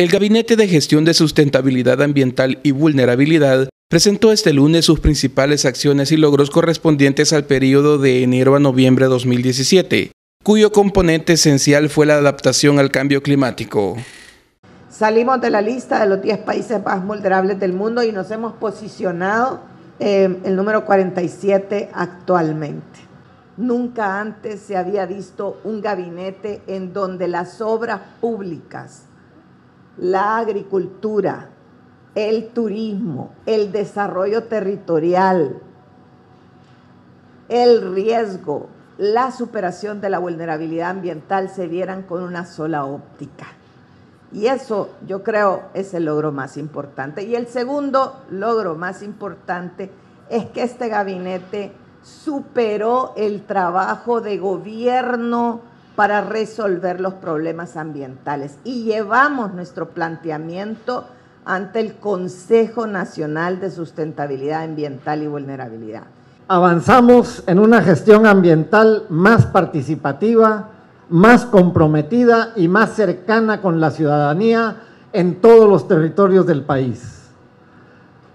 El Gabinete de Gestión de Sustentabilidad Ambiental y Vulnerabilidad presentó este lunes sus principales acciones y logros correspondientes al periodo de enero a noviembre de 2017, cuyo componente esencial fue la adaptación al cambio climático. Salimos de la lista de los 10 países más vulnerables del mundo y nos hemos posicionado en el número 47 actualmente. Nunca antes se había visto un gabinete en donde las obras públicas la agricultura, el turismo, el desarrollo territorial, el riesgo, la superación de la vulnerabilidad ambiental se vieran con una sola óptica. Y eso yo creo es el logro más importante. Y el segundo logro más importante es que este gabinete superó el trabajo de gobierno para resolver los problemas ambientales y llevamos nuestro planteamiento ante el Consejo Nacional de Sustentabilidad Ambiental y Vulnerabilidad. Avanzamos en una gestión ambiental más participativa, más comprometida y más cercana con la ciudadanía en todos los territorios del país.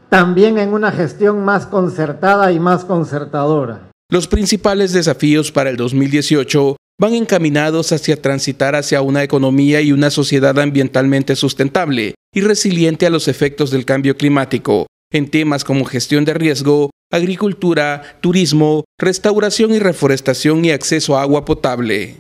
También en una gestión más concertada y más concertadora. Los principales desafíos para el 2018 van encaminados hacia transitar hacia una economía y una sociedad ambientalmente sustentable y resiliente a los efectos del cambio climático, en temas como gestión de riesgo, agricultura, turismo, restauración y reforestación y acceso a agua potable.